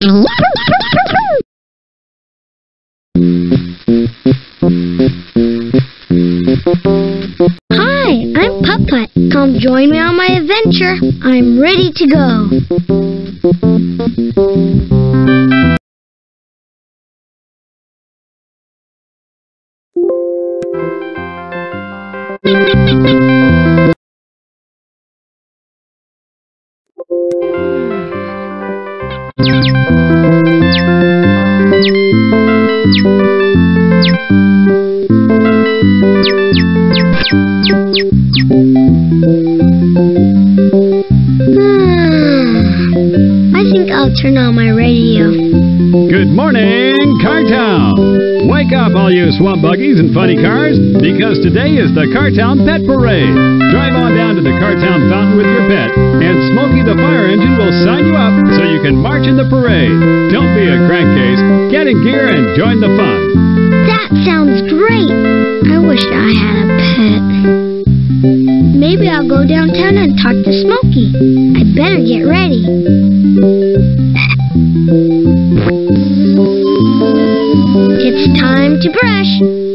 Hi, I'm Putt Putt. Come join me on my adventure. I'm ready to go. I think Hmm. I'll turn on my radio. Good morning, Cartown! Wake up, all you swamp buggies and funny cars, because today is the Cartown Pet Parade. Drive on down to the Cartown Fountain with your pet, and Smokey the Fire Engine will sign you up so you can march in the parade. Don't be a crankcase. Get in gear and join the fun. That sounds great. I wish I had a pet. Maybe I'll go downtown and talk to Smokey. I better get ready. To brush.